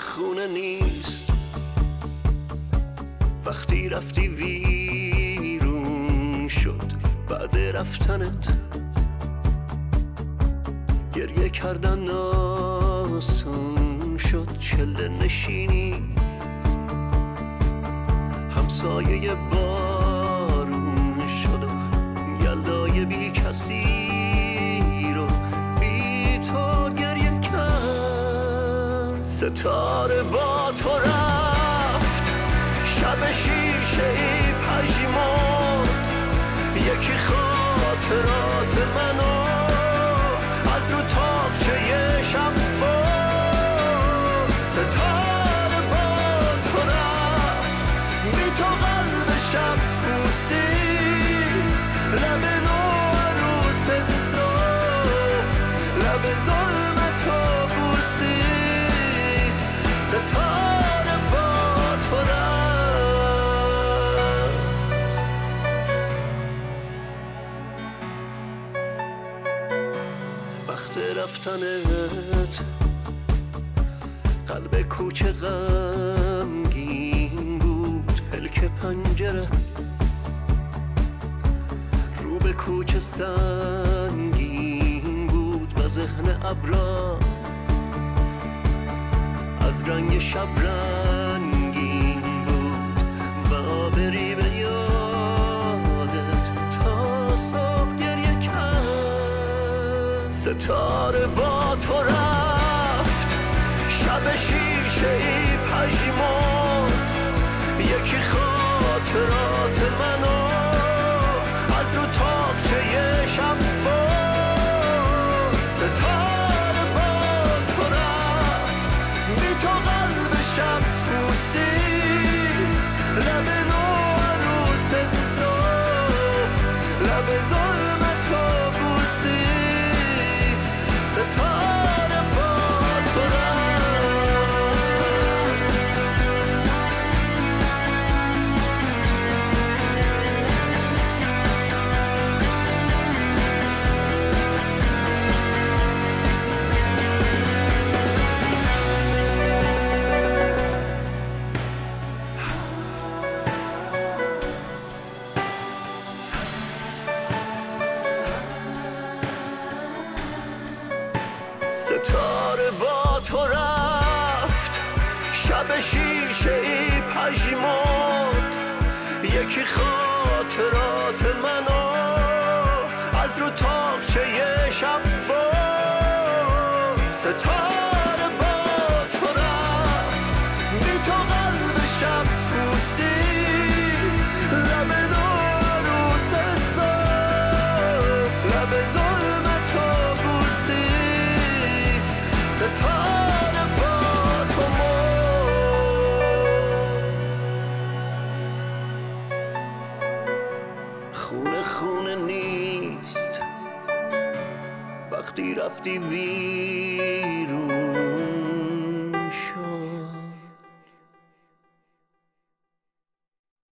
خونه نیست. وقتی رفتی ویرون شد بعد رفتنت. گریه کردن آسان شد چله نشینی. همسایه بارون ستاره با تو رفت. شب شیشه ای پژمرد یکی خاطرات منو رفتنت قلب کوچه غمگین بود پلک پنجره. رو به کوچه سنگین بود و ذهن ابرا. از رنگ شب رنگین ستاره با تو رفت. شب شیشه ای پژمرد. یکی خاطرات ستاره با تو رفت. شب شیشه ای پژمرد. یکی خاطرات منو خونه خونه نیست. وقتی رفتی ویرون